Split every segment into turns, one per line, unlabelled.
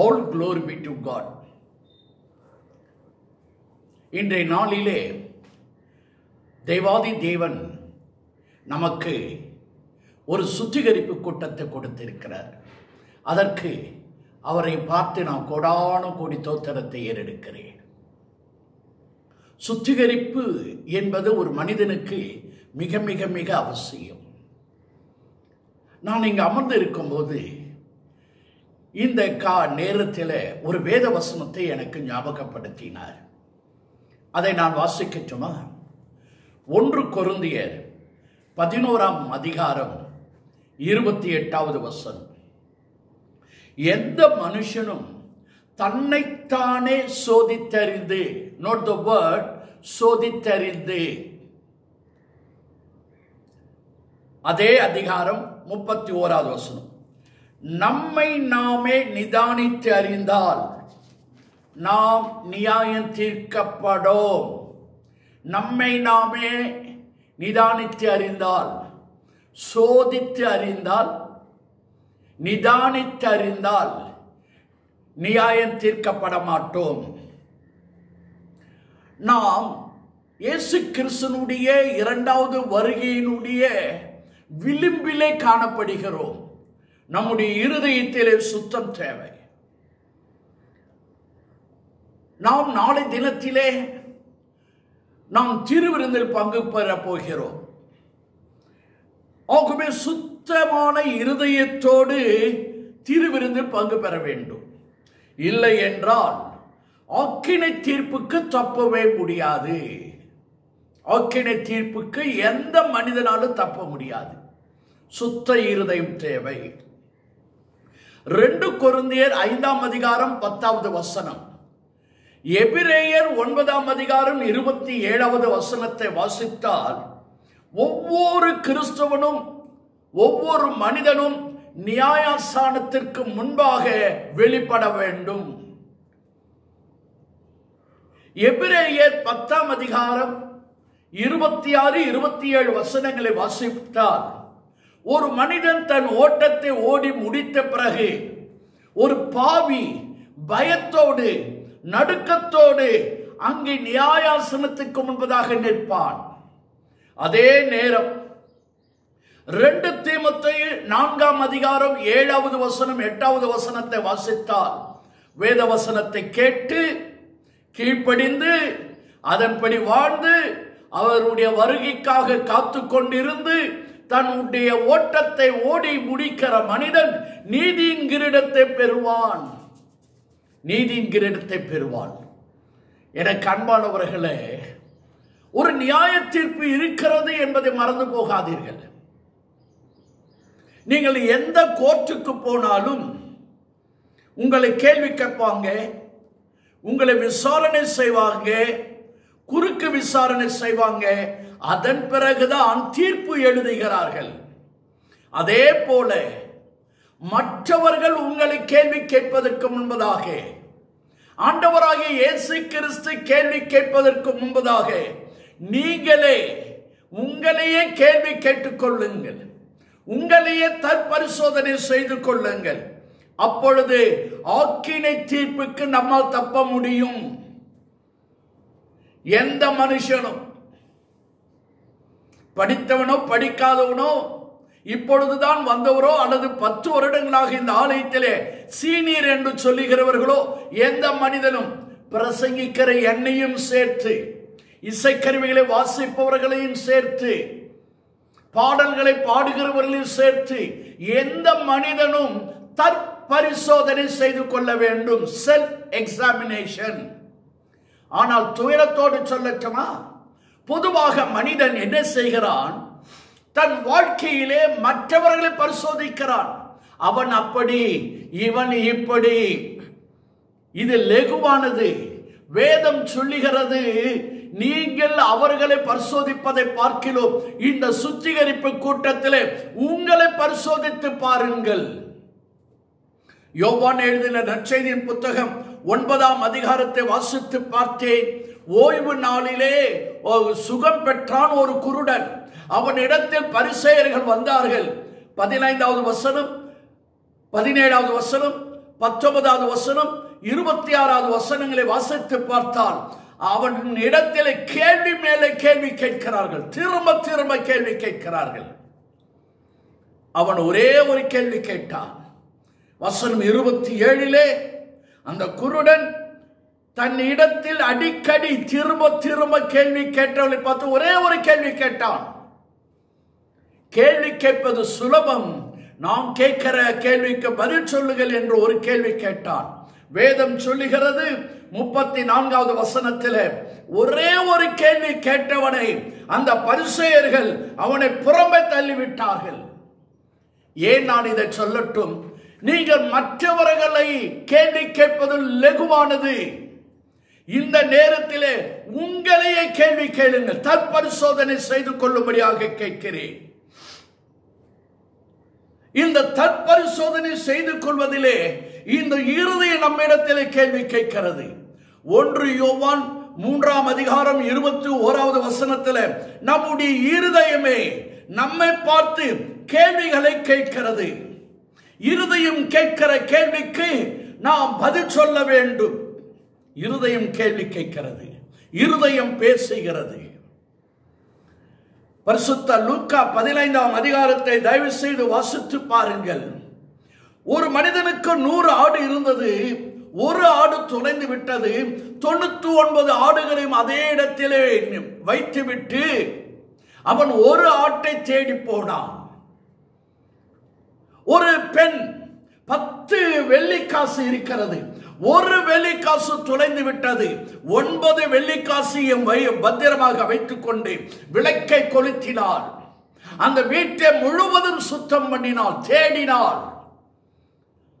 All glory be to God இன்றைய நாளிலே தெய்வாதி தேவன் நமக்கு ஒரு சுத்திகரிப்பு கூட்டத்தை கொடுத்திருக்கிறார். அதற்கு அவரை பார்த்து நான் கொடான கோடி தோத்திரத்தை ஏறெடுக்கிறேன். சுத்திகரிப்பு என்பது ஒரு மனிதனுக்கு மிக மிக மிக அவசியம். நான் இங்கே அமர்ந்து இருக்கும்போது இந்த கா நேரத்தில் ஒரு வேத வசனத்தை எனக்கு ஞாபகப்படுத்தினார். அதை நான் வாசிக்கட்டுமா ஒன்று கொருந்தியர் பதினோராம் அதிகாரம் இருபத்தி எட்டாவது வசனம். எந்த மனுஷனும் தன்னைத்தானே சோதித்தறிந்து நோட் த வேர்ட் சோதித்தறிந்து. அதே அதிகாரம் முப்பத்தி ஓராவது வசனம். நம்மை நாமே நிதானித்து அறிந்தால் நாம் நியாயம் தீர்க்கப்படோம். நம்மை நாமே நிதானித்து அறிந்தால் சோதித்து அறிந்தால் நிதானித்து அறிந்தால் நியாயம் தீர்க்கப்பட மாட்டோம். நாம் இயேசு கிறிஸ்தனுடைய இரண்டாவது வருகையினுடைய விளிம்பிலே காணப்படுகிறோம். நம்முடைய இருதயத்திலே சுத்தம் தேவை. நாம் நாளை தினத்திலே நாம் திருவிருந்தில் பங்கு பெற போகிறோம். ஆகவே சுத்தமான இருதயத்தோடு திருவிருந்தில் பங்கு பெற வேண்டும். இல்லை என்றால் ஆக்கினை தீர்ப்புக்கு தப்பவே முடியாது. ஆக்கினை தீர்ப்புக்கு எந்த மனிதனாலும் தப்ப முடியாது. சுத்த இருதயம் தேவை. ரெண்டு கொருந்தியர் ஐந்தாம் அதிகாரம் பத்தாவது வசனம். எபிரேயர் ஒன்பதாம் அதிகாரம் இருபத்தி ஏழாவது வசனத்தை வாசித்தால் ஒவ்வொரு கிறிஸ்தவனும் ஒவ்வொரு மனிதனும் நியாயஸ்தானத்திற்கு முன்பாக வெளிப்பட வேண்டும். எபிரேயர் பத்தாம் அதிகாரம் இருபத்தி ஆறு இருபத்தி ஏழு வசனங்களை வாசித்தால் ஒரு மனிதன் தன் ஓட்டத்தை ஓடி முடித்த பிறகு ஒரு பாவி பயத்தோடு நடுக்கத்தோடு அங்கே நியாயாசனத்துக்கு முன்பதாக நிற்பான். அதே நேரம் ரெண்டு தீமத்தையும் நான்காம் அதிகாரம் ஏழாவது வசனம் எட்டாவது வசனத்தை வாசித்தால் வேத வசனத்தை கேட்டு கீழ்ப்படிந்து அதன்படி வாழ்ந்து அவருடைய வருகைக்காக காத்து கொண்டிருந்து தன்னுடைய ஓட்டத்தை ஓடி முடிக்கிற மனிதன் நீதியின் கிரீடத்தை பெறுவான். நீதியின் கிரீடத்தை பெறுவான். எனக்கு அன்பானவர்களே ஒரு நியாய தீர்ப்பு இருக்கிறது என்பதை மறந்து போகாதீர்கள். நீங்கள் எந்த கோர்ட்டுக்கு போனாலும் உங்களை கேள்வி கேட்பாங்க உங்களை விசாரணை செய்வாங்க குறுக்கு விசாரணை செய்வாங்க அதன் பிறகுதான் தீர்ப்பு எழுதுகிறார்கள். அதே போல மற்றவர்கள் உங்களை கேள்வி கேட்பதற்கு முன்பதாக ஆண்டவராகிய இயேசு கிறிஸ்து கேள்வி கேட்பதற்கு முன்பதாக நீங்களே உங்களையே கேள்வி கேட்டுக்கொள்ளுங்கள் உங்களையே தற்பரிசோதனை செய்து கொள்ளுங்கள். அப்பொழுது ஆக்கினை தீர்ப்புக்கு நம்மால் தப்ப முடியும். எந்த மனுஷனும் படித்தவனோ படிக்காதவனோ இப்பொழுதுதான் வந்தவரோ அல்லது பத்து வருடங்களாக இந்த ஆலயத்திலே சீனியர் என்று சொல்லுகிறவர்களோ எந்த மனிதனும் பிரசங்கிக்கிற எண்ணையும் சேர்த்து இசைக்கருவிகளை வாசிப்பவர்களையும் சேர்த்து பாடல்களை பாடுகிறவர்களையும் சேர்த்து எந்த மனிதனும் தற்பரிசோதனை செய்து கொள்ள வேண்டும். செல்ஃப் எக்ஸாமினேஷன் ஆனால் துயரத்தோடு சொல்லட்டுமா? பொதுவாக மனிதன் என்ன செய்கிறான்? தன் வாழ்க்கையிலே மற்றவர்களை பரிசோதிக்கிறான். அவன் அப்படி இவன் இப்படி. இது லெகுவானது. வேதம் சொல்லுகிறது நீங்கள் அவர்களை பரிசோதிப்பதை பார்க்கிறோம். இந்த சுத்திகரிப்பு கூட்டத்திலே உங்களை பரிசோதித்து பாருங்கள். யோவான் எழுதின நற்செய்தியின் புத்தகம் ஒன்பதாம் அதிகாரத்தை வாசித்து பார்த்தேன். ஓய்வு நாளிலே சுகம் பெற்றான் ஒரு குருடன். அவனிடத்தில் பரிசெயர்கள் வந்தார்கள். பதினைந்தாவது வசனம் பதினேழாவது வசனம் பத்தொன்பதாவது வசனம் இருபத்தி ஆறாவது வசனங்களை வாசித்து பார்த்தால் அவன் இடத்திலே கேள்வி மேலே கேள்வி கேட்கிறார்கள். திரும்ப திரும்ப கேள்வி கேட்கிறார்கள். அவன் ஒரே ஒரு கேள்வி கேட்டான். வசனம் இருபத்தி ஏழிலே அந்த குருடன் தன் இடத்தில் அடிக்கடி திரும்ப திரும்ப கேள்வி கேட்டவளை பார்த்து ஒரே ஒரு கேள்வி கேட்டான். கேள்வி கேட்பது சுலபம். நாம் கேட்கிற கேள்விக்கு பதில் சொல்லுங்கள் என்று ஒரு கேள்வி கேட்டான். வேதம் சொல்லுகிறது முப்பத்தி நான்காவது வசனத்தில் ஒரே ஒரு கேள்வி கேட்டவனை அந்த பரிசெயர்கள் அவனை புறம்பே தள்ளிவிட்டார்கள். ஏன் நான் இதை சொல்லட்டும்? நீங்கள் மற்றவர்களை கேள்வி கேட்பது லெகுவானது. இந்த நேரத்திலே உங்களையே கேள்வி கேளுங்கள். தற்பரிசோதனை செய்து கொள்ளும்படியாக கேட்கிறேன். இந்த தற்பரிசோதனை செய்து கொள்வதிலே இந்த இறுதியை நம்மிடத்திலே கேள்வி கேட்கிறது. ஒன்று யோவான் மூன்றாம் அதிகாரம் இருபத்தி ஓராவது வசனத்தில் நம்முடைய இருதயமே நம்மை பார்த்து கேள்விகளை கேட்கிறது. இருதயம் கேட்கிற கேள்விக்கு நாம் பதில் சொல்ல வேண்டும். இருதயம் கேள்வி கேட்கிறது இருதயம் பேசுகிறது. பரிசுத்த லூக்கா பதினைந்தாம் அதிகாரத்தை தயவு செய்து வாசித்து பாருங்கள். ஒரு மனிதனுக்கு நூறு ஆடு இருந்தது ஒரு ஆடு துணைந்து விட்டது தொண்ணூத்தி ஒன்பது ஆடுகளையும் அதே இடத்திலே வைத்துவிட்டு அவன் ஒரு ஆட்டை தேடி போனான். ஒரு பெண் பத்து வெள்ளிக்காசு இருக்கிறது ஒரு வெள்ளிக்காசு துளைந்து விட்டது. ஒன்பது வெள்ளிக்காசையும் பத்திரமாக வைத்துக் கொண்டு விளக்கை கொளுத்தினார். அந்த வீட்டை முழுவதும் சுத்தம் பண்ணினால் தேடினார்.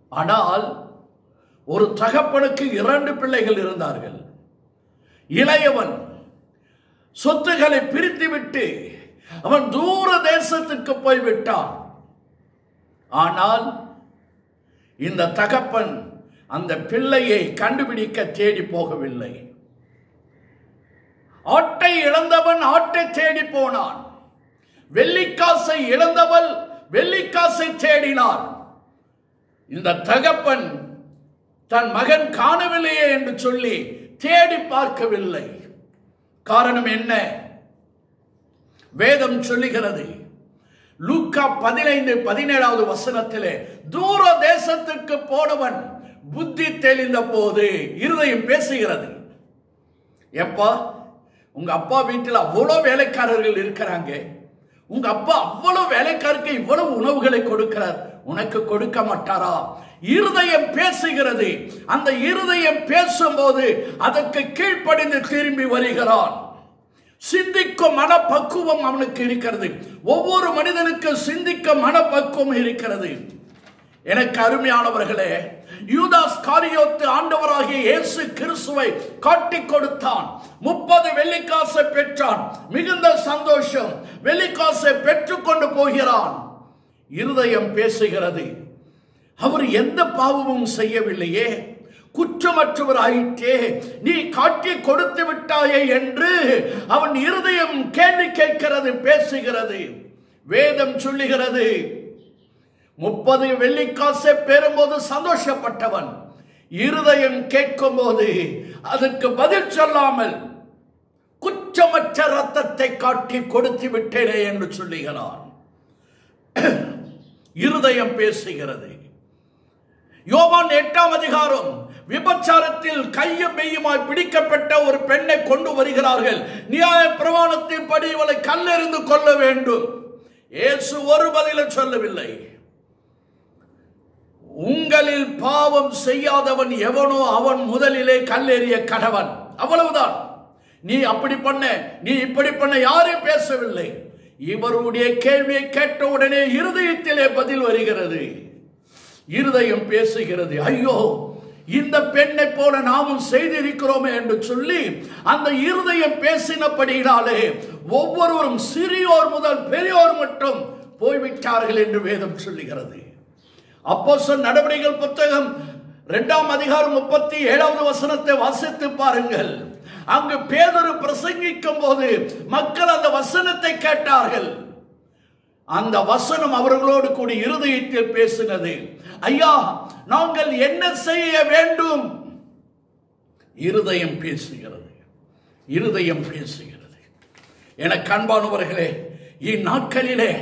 ஆனால் ஒரு தகப்பனுக்கு இரண்டு பிள்ளைகள் இருந்தார்கள். இளையவன் சொத்துக்களை பிரித்துவிட்டு அவன் தூர தேசத்துக்கு போய்விட்டான். ஆனால் இந்த தகப்பன் அந்த பிள்ளையை கண்டுபிடிக்க தேடி போகவில்லை. ஆட்டை இழந்தவன் ஆட்டை தேடி போனான். வெள்ளிக்காசை இழந்தவள் வெள்ளிக்காசை தேடினான். இந்த தகப்பன் தன் மகன் காணவில்லையே என்று சொல்லி தேடி பார்க்கவில்லை. காரணம் என்ன? வேதம் சொல்லுகிறது. லூக்கா பதினைந்து பதினேழாவது வசனத்திலே தூர தேசத்துக்கு போனவன் புத்தி தெளிந்த போது இருதயம் பேசுகிறது. எப்பா உங்க அப்பா வீட்டில் அவ்வளோ வேலைக்காரர்கள் இருக்கிறாங்க. உங்க அப்பா அவ்வளவு வேலைக்காருக்கு இவ்வளவு உணவுகளை கொடுக்கிறார். உனக்கு கொடுக்க மாட்டாரா? இருதயம் பேசுகிறது. அந்த இருதயம் பேசும்போது அதற்கு கீழ்ப்படிந்து திரும்பி வருகிறான். சிந்திக்கும் மனப்பக்குவம் அவனுக்கு இருக்கிறது. ஒவ்வொரு மனிதனுக்கு சிந்திக்க மனப்பக்குவம் இருக்கிறது. எனக்கு அருமையானவர்களே யூதாஸ் காரியோத்து ஆண்டவராகிய இயேசு கிறிஸ்துவை காட்டி கொடுத்தான். முப்பது வெள்ளிக்காசை பெற்றான். மிகுந்த சந்தோஷம். வெள்ளிக்காசை பெற்றுக்கொண்டு போகிறான். இருதயம் பேசுகிறது. அவர் எந்த பாவமும் செய்யவில்லையே. குற்றமற்றவர் ஆயிற்றே நீ காட்டி கொடுத்து விட்டாயே என்று அவன் இருதயம் கேள்வி கேட்கிறது பேசுகிறது. வேதம் சொல்லுகிறது. முப்பது வெள்ளிக்காசை பெறும்போது சந்தோஷப்பட்டவன். இருதயம் கேட்கும் போது அதற்கு பதில் சொல்லாமல் குற்றமற்ற ரத்தத்தை காட்டி கொடுத்து விட்டேனே என்று சொல்லுகிறான். இருதயம் பேசுகிறது. யோவான் எட்டாம் அதிகாரம் விபச்சாரத்தில் கையும் மெய்யுமாய் பிடிக்கப்பட்ட ஒரு பெண்ணை கொண்டு வருகிறார்கள். நியாய பிரமாணத்தின் படி இவளை கல்லெறிந்து கொள்ள வேண்டும். இயேசு ஒரு பதில சொல்லவில்லை. உங்களில் பாவம் செய்யாதவன் எவனோ அவன் முதலிலே கல்லெறிய கடவன். அவ்வளவுதான். நீ அப்படி பண்ண நீ இப்படி பண்ண யாரும் பேசவில்லை. இவருடைய கேள்வியை கேட்ட உடனே இருதயத்திலே பதில் வருகிறது. இருதயம் பேசுகிறது. ஐயோ இந்த பெண்ணை போல நாமும் செய்திருக்கிறோமே என்று சொல்லி அந்த இருதயம் பேசினபடியினாலே ஒவ்வொருவரும் சிறியோர் முதல் பெரியோர் மட்டும் போய்விட்டார்கள் என்று வேதம் சொல்லுகிறது. அப்போ நடவடிக்கைகள் புத்தகம் இரண்டாம் அதிகாரம் முப்பத்தி ஏழாவது வசனத்தை வாசித்து பாருங்கள். அங்கு பேதொரு பிரசங்கிக்கும் போது மக்கள் அந்த வசனத்தை கேட்டார்கள். அந்த வசனம் அவர்களோடு கூடி இருதயத்தில் பேசினது. ஐயா நாங்கள் என்ன செய்ய வேண்டும்? இருதயம் பேசுகிறது. இருதயம் பேசுகிறது. என கண்பானவர்களே இந்நாட்களிலே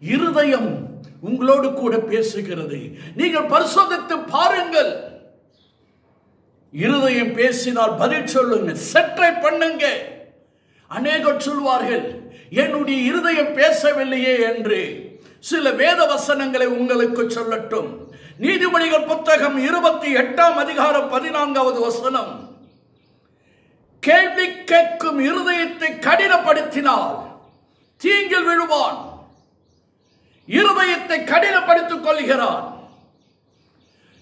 இருதயம் உங்களோடு கூட பேசுகிறது. நீங்கள் பரிசோதித்து பாருங்கள். இருதயம் பேசினால் பதில் சொல்லுங்க செற்றை பண்ணுங்க அநேகர் சொல்வார்கள் என்னுடைய இருதயம் பேசவில்லையே என்று. சில வேத வசனங்களை உங்களுக்கு சொல்லட்டும். நீதிமொழிகள் புத்தகம் இருபத்தி எட்டாம் அதிகாரம் பதினான்காவது வசனம். கேள்வி கேட்கும் இருதயத்தை கடினப்படுத்தினால் தீங்கில் விழுவான். இருதயத்தை கடினப்படுத்திக் கொள்கிறான்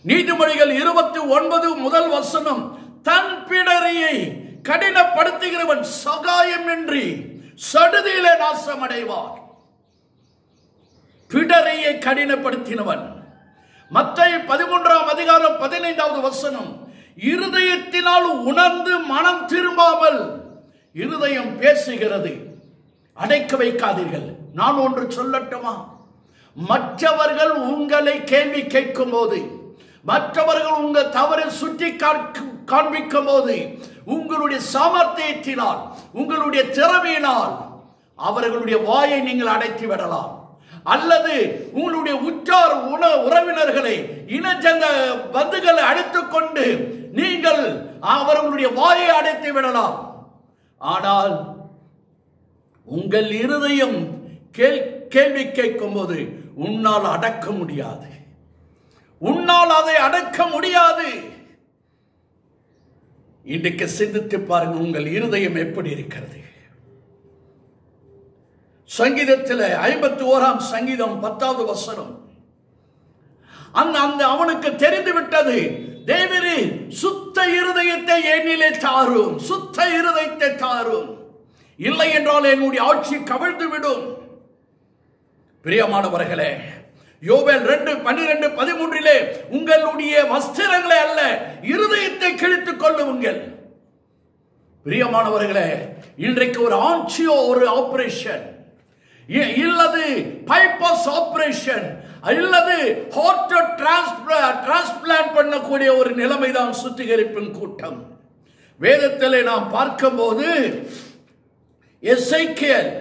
நீதிமொழிகள் இருபத்தி ஒன்பது முதல் வசனம் தன் பிடரியை கடினப்படுத்துகிறவன் சகாயமின்றி சடுதியிலே நாசமடைவான். பிடரையை கடினப்படுத்தினவன். மத்திய பதிமூன்றாம் அதிகாரம் பதினைந்தாவது வசனம் இருதயத்தினால் உணர்ந்து மனம் திரும்பாமல் இருதயம் பேசுகிறது. அடைக்க வைக்காதீர்கள். நான் ஒன்று சொல்லட்டுமா? மற்றவர்கள் உங்களை கேள்வி கேட்கும் போது மற்றவர்கள் உங்கள் தவறை சுட்டி காண்பிக்கும் போது உங்களுடைய சாமர்த்தியத்தினால் உங்களுடைய திறமையினால் அவர்களுடைய வாயை நீங்கள் அடைத்து விடலாம். அல்லது உங்களுடைய உற்றார் உண உறவினர்களை இனஜங்க பந்துகளை அழைத்துக்கொண்டு நீங்கள் அவர்களுடைய வாயை அடைத்து விடலாம். ஆனால் உங்கள் இருதயம் கேள் கேள்வி கேட்கும் போது உன்னால் அடக்க முடியாது. உன்னால் அதை அடக்க முடியாது. இன்றைக்கு சிந்தித்து பாருங்க உங்கள் இருதயம் எப்படி இருக்கிறது. சங்கீதத்தில் ஐம்பத்தி ஓராம் சங்கீதம் பத்தாவது வசனம். அந்த அந்த அவனுக்கு தெரிந்து விட்டது தேவரே சுத்த இருதயத்தை என்னிலே தாரும் சுத்த இருதயத்தை தாரும். இல்லை என்றால் என்னுடைய ஆட்சி கவிழ்ந்து விடும். பிரியமானவர்களே யோவேல் ரெண்டு பன்னிரெண்டு பதிமூன்றிலே உங்களுடைய வஸ்திரங்களை அல்ல இருதயத்தை கிழித்துக் கொள்ளுங்கள். பிரியமானவர்களே இன்றைக்கு ஒரு ஆன்சியோ ஒரு ஆபரேஷன். இல்லது பைப்பஸ் ஆபரேஷன். அல்லது ஹோட்டோ டிரான்ஸ்பிளான் பண்ணக்கூடிய ஒரு நிலைமை தான் சுத்திகரிப்பின் கூட்டம். வேதத்தில் நாம் பார்க்கும்போது எஸ்ஐகேல்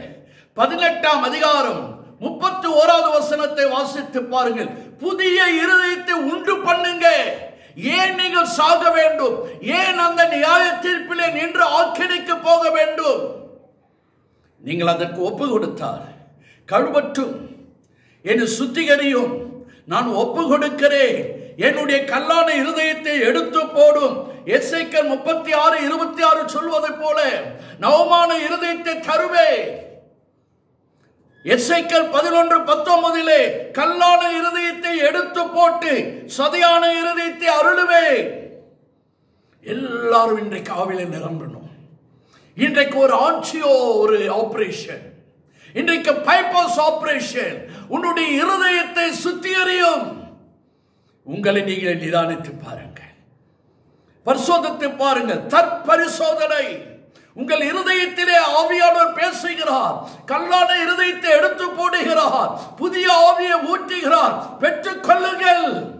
பதினெட்டாம் அதிகாரம் முப்பத்தி ஓராவது வசனத்தை வாசித்து பாருங்கள். புதிய இருதயத்தை உண்டு பண்ணுங்க. ஏன் நீங்கள் சாக வேண்டும்? ஏன் அந்த நியாய தீர்ப்பிலே நின்று ஆக்கினைக்கு போக வேண்டும்? நீங்கள் அதற்கு ஒப்பு கொடுத்தார் கழுவட்டும். என்னை சுத்திகரியும். நான் ஒப்பு கொடுக்கிறேன். என்னுடைய கல்லான இருதயத்தை எடுத்து போடும். எஸ்ஐக்கர் முப்பத்தி ஆறு இருபத்தி ஆறு சொல்வதை போல நவமான இருதயத்தை தருவேன். எஸ்ஐக்கள் பதினொன்று பத்தொன்பதிலே கல்லான இருதயத்தை எடுத்து போட்டு சதையான இருதயத்தை அருளுவே. எல்லாரும் இன்றைக்கு ஆவில நிரம்பணும். இன்றைக்கு ஒரு ஆட்சியோ ஒரு ஆபரேஷன் இன்றைக்கு பைபாஸ் ஆபரேஷன் உன்னுடைய இருதயத்தை சுத்திகரியும். உங்களை நீங்கள் நிதானித்து பாருங்கள். பரிசோதித்து பாருங்கள். தற்பரிசோதனை. உங்கள் இருதயத்திலே ஆவியானவர் பேசுகிறார். கல்லான இருதயத்தை எடுத்து போடுகிறார். புதிய ஆவியை ஊற்றுகிறார். பெற்றுக் கொள்ளுங்கள்.